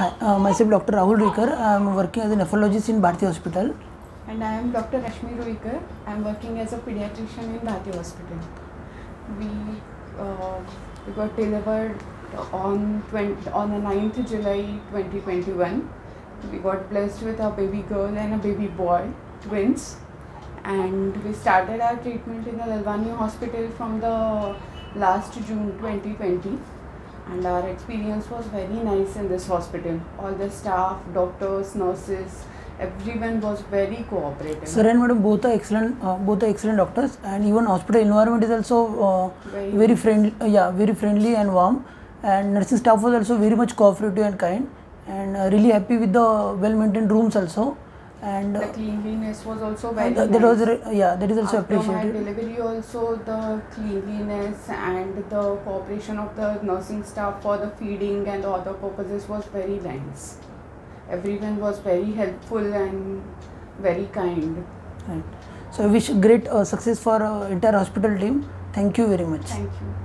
Hi, uh, myself Dr. Rahul Ruikar. I am working as a nephrologist in Bharti Hospital. And I am Dr. Rashmi Ruikar. I am working as a pediatrician in Bharti Hospital. We, uh, we got delivered on 20, on the 9th July 2021. We got blessed with a baby girl and a baby boy, twins. And we started our treatment in the Lalwani Hospital from the last June 2020 and our experience was very nice in this hospital all the staff doctors nurses everyone was very cooperative Sir and madam both are excellent, uh, both are excellent doctors, and even hospital environment is also uh, Very very friendly. Uh, yeah, very friendly and warm. And nursing staff was also very much cooperative and kind, and uh, really happy with the well-maintained rooms also. And the cleanliness was also very that, nice. was yeah, that is also After my appreciated. delivery also the cleanliness and the cooperation of the nursing staff for the feeding and the other purposes was very nice everyone was very helpful and very kind Right. So I wish great uh, success for uh, entire hospital team. Thank you very much. thank you